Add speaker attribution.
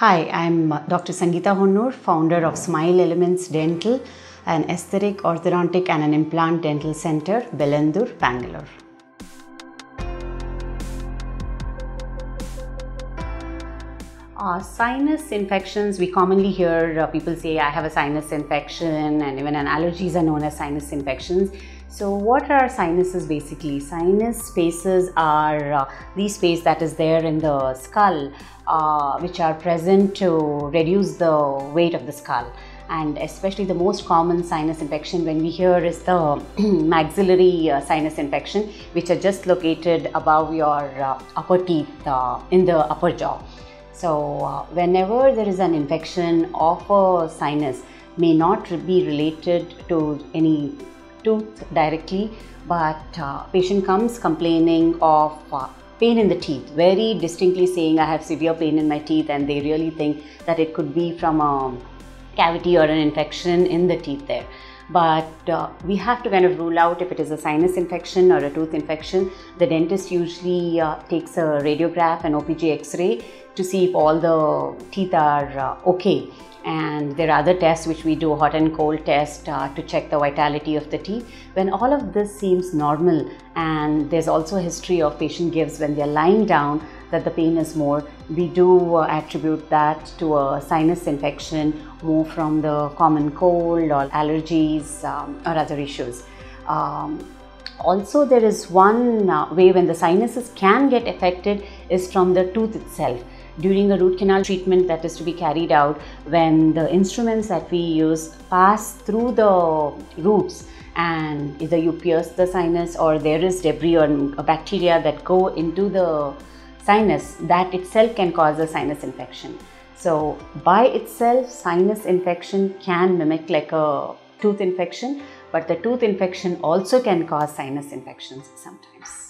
Speaker 1: Hi, I'm uh, Dr. Sangeeta Honnur, founder of Smile Elements Dental, an aesthetic, orthodontic, and an implant dental center, Bellandur, Bangalore. Uh, sinus infections, we commonly hear uh, people say, I have a sinus infection, and even an allergies are known as sinus infections. So, what are sinuses basically? Sinus spaces are uh, the space that is there in the skull, uh, which are present to reduce the weight of the skull. And especially the most common sinus infection when we hear is the maxillary uh, sinus infection, which are just located above your uh, upper teeth in the upper jaw. So, uh, whenever there is an infection of a sinus, may not be related to any tooth directly, but uh, patient comes complaining of uh, pain in the teeth, very distinctly saying, I have severe pain in my teeth, and they really think that it could be from a cavity or an infection in the teeth there but uh, we have to kind of rule out if it is a sinus infection or a tooth infection. The dentist usually uh, takes a radiograph and OPG x-ray to see if all the teeth are uh, okay. And there are other tests which we do, hot and cold test uh, to check the vitality of the teeth. When all of this seems normal and there's also a history of patient gives when they're lying down that the pain is more, we do uh, attribute that to a sinus infection more from the common cold or allergies um, or other issues. Um, also, there is one uh, way when the sinuses can get affected is from the tooth itself. During a root canal treatment that is to be carried out, when the instruments that we use pass through the roots, and either you pierce the sinus or there is debris or bacteria that go into the sinus, that itself can cause a sinus infection. So, by itself, sinus infection can mimic like a tooth infection, but the tooth infection also can cause sinus infections sometimes.